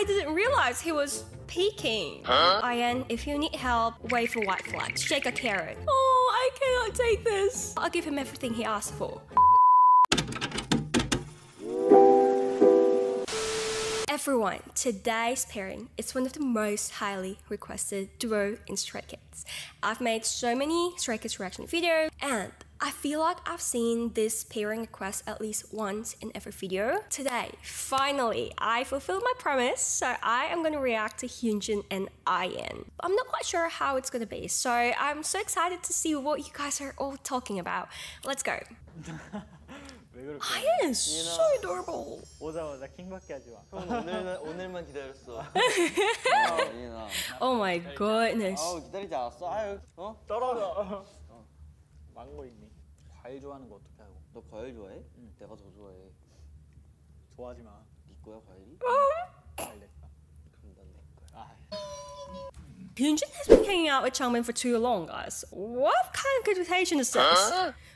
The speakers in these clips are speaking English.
I didn't realize he was peeking. Huh? I.N, if you need help, wave a white flag. Shake a carrot. Oh, I cannot take this. I'll give him everything he asked for. Everyone, today's pairing is one of the most highly requested duo in Stray Kids. I've made so many Stray Kids reaction videos and I feel like I've seen this pairing request at least once in every video. Today, finally, I fulfilled my promise, so I am going to react to Hyunjin and I.N. I'm not quite sure how it's going to be, so I'm so excited to see what you guys are all talking about. Let's go. I.N is so adorable. 오자마자 오늘만 기다렸어. oh, my goodness. 떨어져. 망고 있니? 과일 좋아하는 거 어떻게 하고? 너 과일 좋아해? 응. 내가 더 좋아해. 좋아하지 마. 네 거야 과일이? 잘 됐다. 그럼 난내 거야. 아. Hyunjin has been hanging out with Changmin for too long, guys. What kind of reputation is this?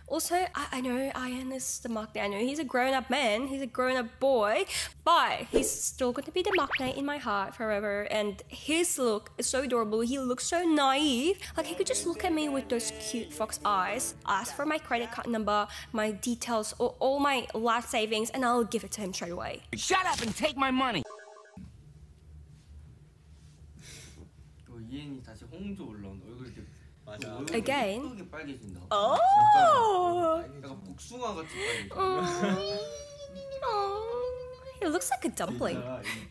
Also, I, I know I.N is the maknae. I know he's a grown up man, he's a grown up boy, but he's still going to be the maknae in my heart forever. And his look is so adorable. He looks so naive. Like, he could just look at me with those cute fox eyes, ask for my credit card number, my details, or all my life savings, and I'll give it to him straight away. Shut up and take my money! 이엔이 다시 홍조 올라온다. 맞아. Again. 빨개진다. Oh. 약간 복숭아 같이 빨개져. Oh. He looks like a dumpling.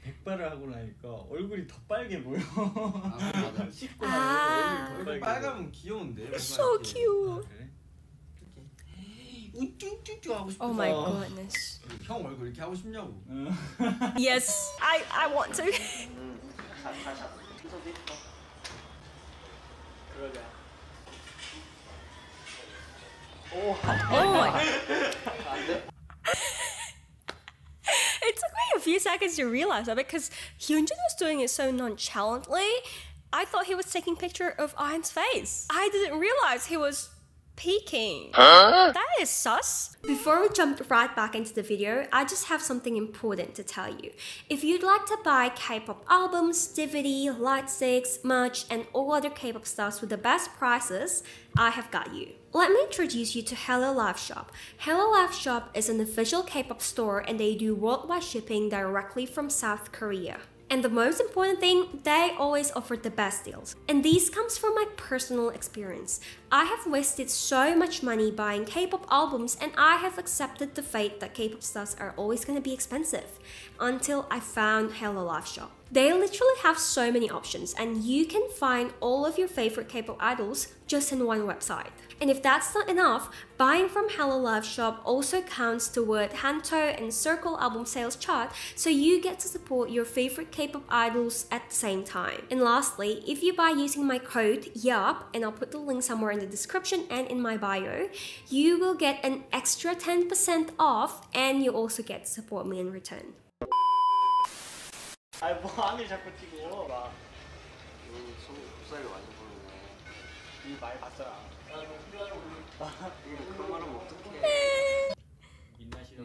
백발을 하고 나니까 얼굴이 더 빨개 보여. 아 맞아. 씻고 아. 나면 얼굴이 더 빨개. 빨가면 귀여운데. So cute. 우쭈쭈쭈 하고 싶어. Oh my goodness. 형 얼굴 이렇게 하고 싶냐고. Yes, I, I want to. 그러자. Oh my. It took me a few seconds to realize that because Hyunjin was doing it so nonchalantly. I thought he was taking picture of I.N's face. I didn't realize he was peeking. That is sus. Before we jump right back into the video, I just have something important to tell you. If you'd like to buy K-pop albums, DVD, light sticks, merch, and all other K-pop stars with the best prices, I have got you. Let me introduce you to Hello Live Shop. Hello Live Shop is an official K-pop store and they do worldwide shipping directly from South Korea. And the most important thing, they always offer the best deals. And this comes from my personal experience. I have wasted so much money buying K-pop albums and I have accepted the fate that K-pop stars are always going to be expensive until I found Hello Live Shop. They literally have so many options and you can find all of your favorite K-pop idols just in one website. And if that's not enough, buying from Hello Live Shop also counts toward Hanteo and Circle album sales chart, so you get to support your favorite K-pop idols at the same time. And lastly, if you buy using my code YAP, and I'll put the link somewhere in the description and in my bio, you will get an extra 10% off and you also get to support me in return. 아니 뭐 안에 자꾸 튀고 막. 이거 속살이 많이 보이네. 이말 봤잖아. 그런 말 하면 어떡해. 민낯이랑.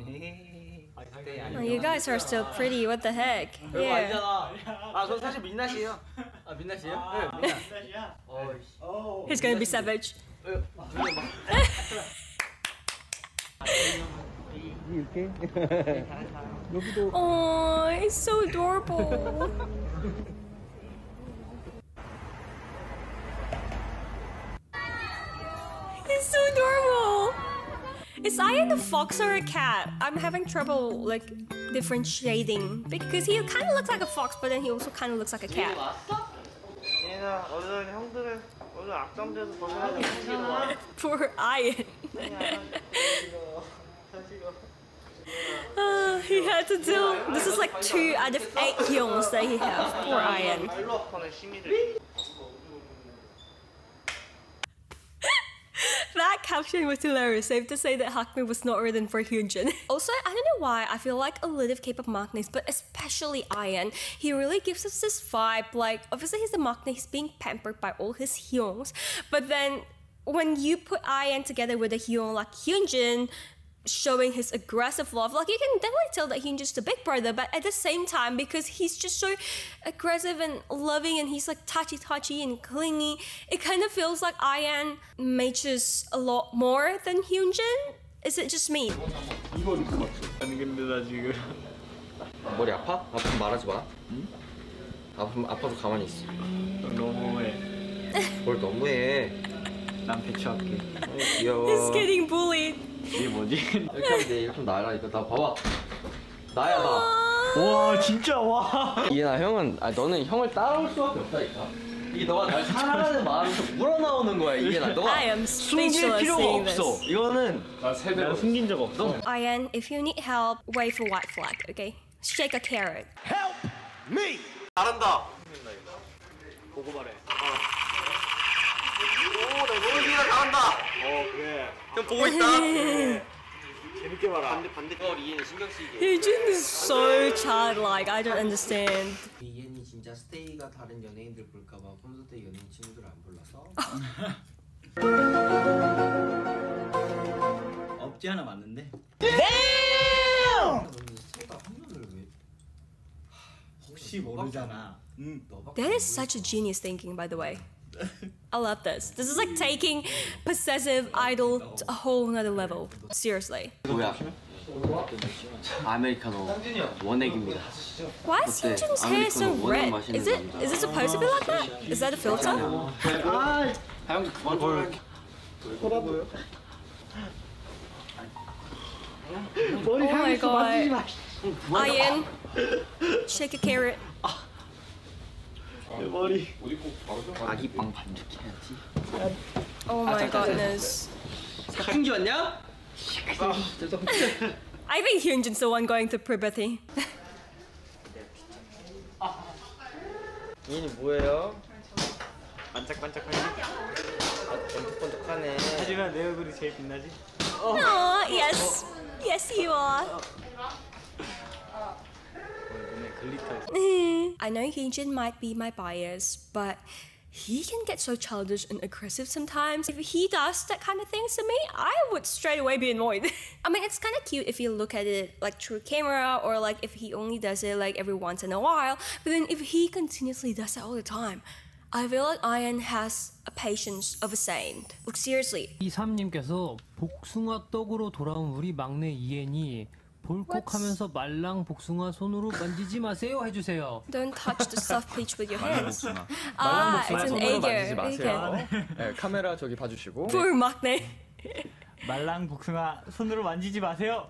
Oh, you guys are still pretty, what the heck? 별거 Yeah. 아니잖아. 아, 저 사실 민낯이에요. 아, 민낯이에요? 네, 민낯. 민낯이야. 어이씨. 어. He's gonna be savage. 이렇게? 여기도 Oh, it's so adorable. is so adorable. Is I.N a fox or a cat? I'm having trouble like differentiating because he kind of looks like a fox, but then he also kind of looks like a cat. Poor I.N. uh, he had to do This is like two out of eight yawns that he have. Poor Ian. Caption was hilarious. Safe to say that Hakmi was not written for Hyunjin. Also, I don't know why, I feel like a lot of K-pop maknaes, but especially I.N, he really gives us this vibe. Like, obviously he's a maknae, he's being pampered by all his hyungs, but then when you put I.N together with a hyung like Hyunjin, showing his aggressive love. Like you can definitely tell that he's just a big brother, but at the same time, because he's just so aggressive and loving and he's like touchy touchy and clingy, it kind of feels like I.N matches a lot more than Hyunjin. Is it just me? 아니 근데 나 지금 머리 아파? 아프면 말하지 마. 응? 아프 아파도 가만히 있어. 너무해. 뭘 너무해? 난 배치할게. 귀여워. He's getting bullied. 이게 뭐지? 이렇게 하면 돼. 이렇게 하면 나라니까. 나 봐봐. 나야 나. 와 진짜 와. 이해나 형은 아 너는 형을 따라올 수밖에 없다니까. 이게 너가 날 사랑하는 마음에서 우러나오는 거야. 이게 나 너가 am 숨길 speechless 필요가 seeing 없어. this. 이거는 난 숨긴 적 없어. Ian, if you need help, wave a white flag, okay? Shake a carrot. 잘한다. 보고 말해. 오, 나 너무 기가 잘한다. 어 그래. 형 보고 있다. 재밌게 봐라. 반대 반대 걸 이해는 신경 쓰이게. Hyunjin is so childlike. I don't understand. 이해는 진짜 스테이가 다른 연예인들 볼까봐 콘서트 연예인 친구들 안 불러서. 없지 않아 맞는데? 혹시 모르잖아. That is such a genius thinking, by the way. I love this. This is like taking possessive idol to a whole nother level. Seriously. 뭐야? 아메리카노 원액입니다. Why is Hyunjin's hair so red? Is it is it supposed to be like that? Is that a filter? 아, 다영도 그만 좀. 뭐라고요? 머리 oh shake a carrot. 내 머리. 아기빵 반죽해야지. Oh my godness. 풍기 왔냐? I think Hyunjin's the one going through puberty. 이니 뭐예요? 반짝반짝하니. 번쩍번쩍하네. 하지만 내 얼굴이 제일 빛나지. Aw, yes. Yes, you are. I know Hyunjin might be my bias, but he can get so childish and aggressive sometimes. If he does that kind of things to me, I would straight away be annoyed. I mean, it's kind of cute if you look at it like through camera or like if he only does it like every once in a while. But then if he continuously does that all the time, I feel like I.N has a patience of a saint. Look, seriously. 이삼님께서 복숭아 떡으로 돌아온 우리 막내 이엔이 볼콕하면서 말랑 복숭아 손으로 만지지 마세요 해주세요. Don't touch the soft peach with your hands. 복숭아. Ah, 복숭아 it's an 손으로 만지지 egg. 마세요. 네, 카메라 저기 봐주시고. Poor 막내. 말랑 복숭아 손으로 만지지 마세요.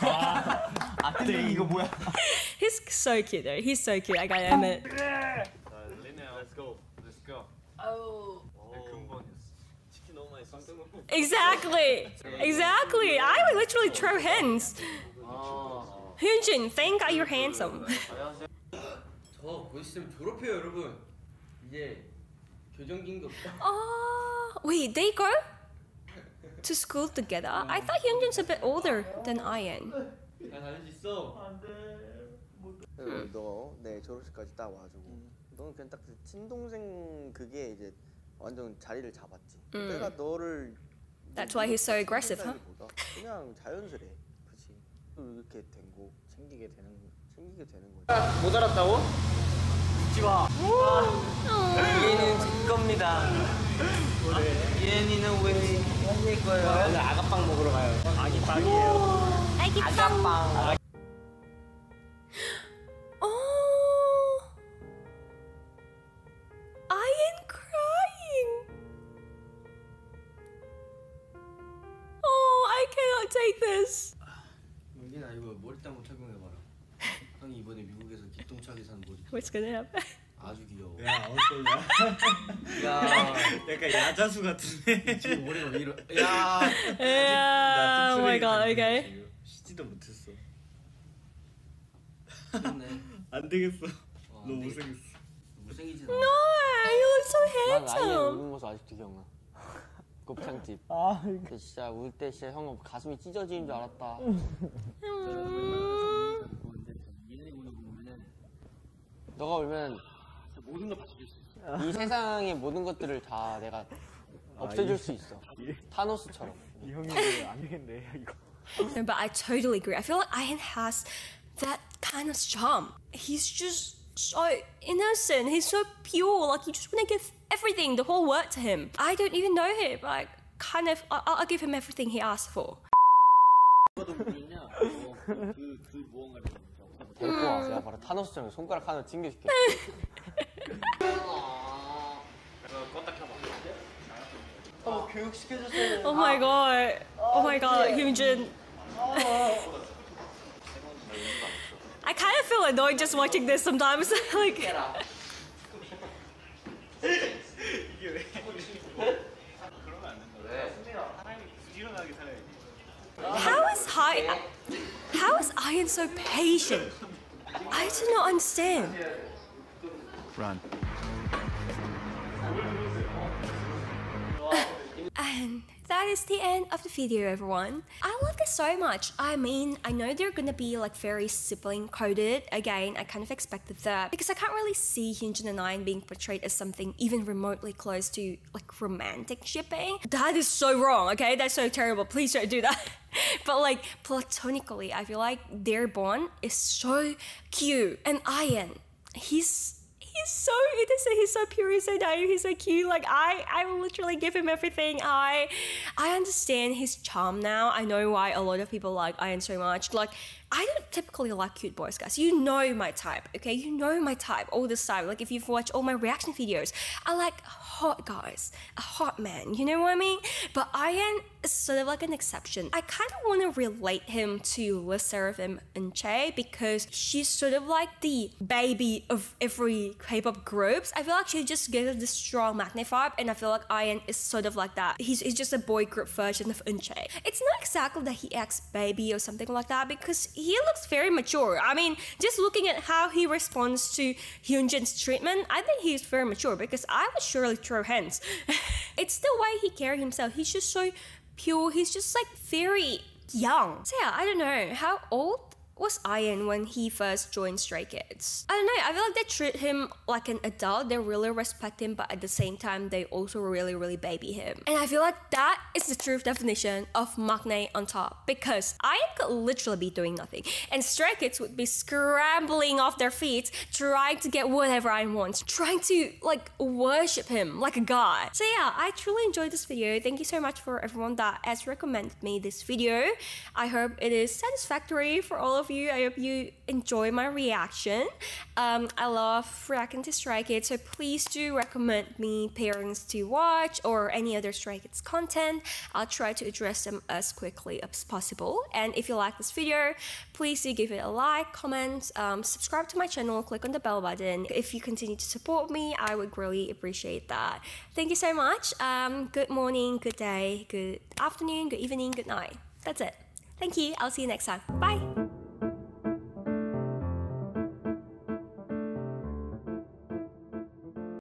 아, 아 근데 이거 뭐야? He's so cute though. He's so cute. I gotta admit. Let's go. Let's go. Exactly. Exactly. I would literally throw hands. Hyunjin, thank God you're handsome. 저곧 있으면 졸업해요 여러분. 이제 교정 긴급. Oh, wait, they go to school together? I thought Hyunjin's a bit older than Ian. 다 다닐 수 있어. 너내 졸업식까지 딱 와주고 너는 그냥 딱그 친동생 그게 이제 완전 자리를 잡았지. 내가 너를 That's why he's so aggressive, huh? 생각보다 그냥 자연스레, 그렇지. 이렇게 된 거, 챙기게 되는 거, 챙기게 되는 거지. 못 알았다고? 웃지 마. 이해는 제 겁니다. 이해이는 왜 하실 거예요? 오늘 아가빵 먹으러 가요. 아기 빵이에요. 아가빵. Take this. 여기나 이거 머리 딴거 착용해 봐라. 형이 이번에 미국에서 기똥차게 산 머리 What's gonna happen? 아주 귀여워. 야 어떠냐? 야 약간 야자수 같은데. 지금 머리가 왜 이러? 야 Yeah. Oh my god. Okay. 쉬지도 못했어. 안 되겠어. 와, 너 못생겼어. 못생기지 No, you look so 난 아이의 handsome. 우는 모습 아직도 기억나. 곱창집. 아그 진짜 울 때 진짜 형 가슴이 찢어지는 줄 알았다. 너가 울면 모든 걸 바쳐줄 수 있어. 이 세상의 모든 것들을 다 내가 없애줄 수 있어. 타노스처럼. 형이 안 되겠네 이거. No, but I totally agree. I feel like Ian has that kind of charm. He's just so innocent. He's so pure. Like you just want to give everything, the whole world to him. I don't even know him. Like kind of, I- I'll give him everything he asked for. 데리고 와. 내가 바로 타노스처럼 손가락 하나 튕겨줄게. 어, 교육시켜줬어야 Oh my god. Oh my god, Hyunjin. I kind of feel annoyed just watching this sometimes. like, how is Hi, how is I.N so patient? I do not understand. Run. And that is the end of the video, everyone. I love this so much. I mean, I know they're gonna be like very sibling coded. Again, I kind of expected that because I can't really see Hyunjin and I.N being portrayed as something even remotely close to like romantic shipping. That is so wrong, okay? That's so terrible. Please don't do that. but like platonically, I feel like their bond is so cute. And I.N, he's he's so innocent he's so pure he's so naive he's so cute. Like i i will literally give him everything. I i understand his charm now. I know why a lot of people like I.N so much. Like i don't typically like cute boys guys. You know my type okay? You know my type all this time like if you've watched all my reaction videos i like hot guys a hot man you know what i mean but I.N is sort of like an exception i kind of want to relate him to LE SSERAFIM and Che because she's sort of like the baby of every K-pop groups. I feel like she just gives this strong magnet vibe, and I feel like I.N is sort of like that. He's, he's just a boy group version of Eunchae. It's not exactly that he acts baby or something like that because he looks very mature. I mean, just looking at how he responds to Hyunjin's treatment, I think he's very mature because I would surely throw hands. it's the way he carries himself. He's just so pure. He's just like very young. So yeah, I don't know how old was I.N when he first joined Stray Kids. I don't know. I feel like they treat him like an adult. They really respect him, but at the same time, they also really, really baby him. And I feel like that is the true definition of maknae on top because I.N could literally be doing nothing, and Stray Kids would be scrambling off their feet trying to get whatever I.N wants, trying to like worship him like a god. So yeah, I truly enjoyed this video. Thank you so much for everyone that has recommended me this video. I hope it is satisfactory for all of you. I hope you enjoy my reaction. Um, I love reacting to Stray Kids, so please do recommend me pairings to watch or any other Stray Kids content. I'll try to address them as quickly as possible. And if you like this video, please do give it a like, comment, um, subscribe to my channel, click on the bell button. If you continue to support me, I would really appreciate that. Thank you so much. Um, good morning, good day, good afternoon, good evening, good night. That's it. Thank you. I'll see you next time. Bye.